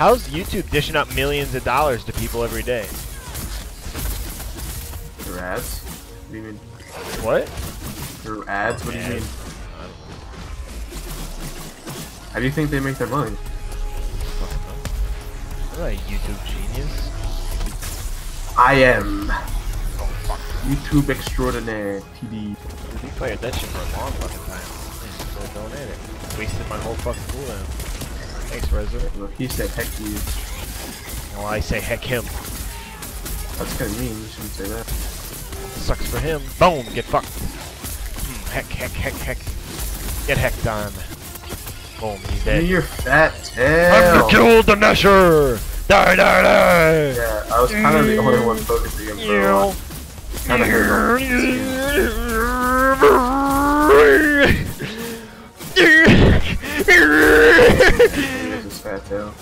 How's YouTube dishing out millions of dollars to people every day? Through ads? What do you mean? What? Through ads? What do you mean? How do you think they make their money? I'm not a YouTube genius. I am Oh fuck. YouTube extraordinaire, TD. We played that shit for a long fucking time. Man, so don't edit. Wasted my whole fucking cooldown. Thanks. Well, he said heck you. Well, I say heck him. That's kinda mean, you shouldn't say that. Sucks for him. Boom, get fucked. Hmm, heck, heck, heck, heck. Get hecked on. Boom, he's Give You're your fat I'm tail! gonna kill the Nesher! Die, die, die! Yeah, I was kind of the only one focusing him for a while. Here's his fat tail.